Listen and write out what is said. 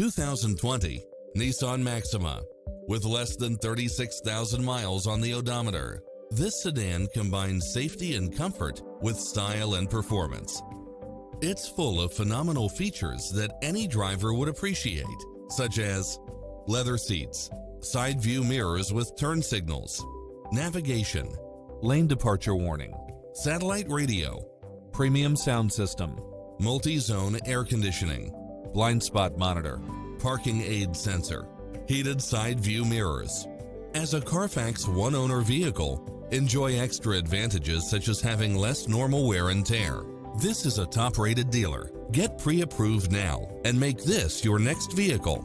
2020 Nissan Maxima with less than 36,000 miles on the odometer. This sedan combines safety and comfort with style and performance. It's full of phenomenal features that any driver would appreciate, such as leather seats, side view mirrors with turn signals, navigation, lane departure warning, satellite radio, premium sound system, multi-zone air conditioning, blind spot monitor, parking aid sensor, heated side view mirrors. As a Carfax one-owner vehicle, enjoy extra advantages such as having less normal wear and tear. This is a top-rated dealer. Get pre-approved now and make this your next vehicle.